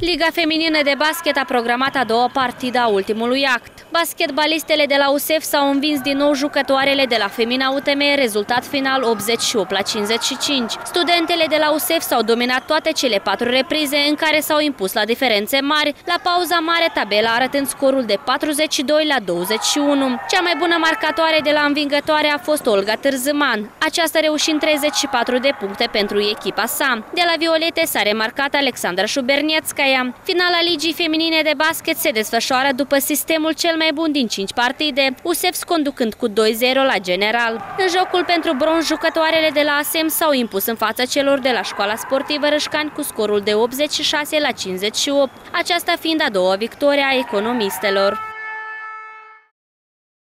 Liga Feminină de Basket a programat a doua partidă a ultimului act. Basketbalistele de la USEF s-au învins din nou jucătoarele de la Femina UTM, rezultat final 88 la 55. Studentele de la USEF s-au dominat toate cele patru reprize în care s-au impus la diferențe mari, la pauza mare tabela arătând scorul de 42 la 21. Cea mai bună marcatoare de la învingătoare a fost Olga Târzăman, aceasta reușind 34 de puncte pentru echipa sa. De la Violete s-a remarcat Alexandra Șuberniețcaia. Finala Ligii Feminine de Basket se desfășoară după sistemul cel mai bun din 5 partide, USEFS conducând cu 2-0 la general. În jocul pentru bronz, jucătoarele de la ASEM s-au impus în fața celor de la școala sportivă Rășcani cu scorul de 86 la 58, aceasta fiind a doua victorie a economistelor.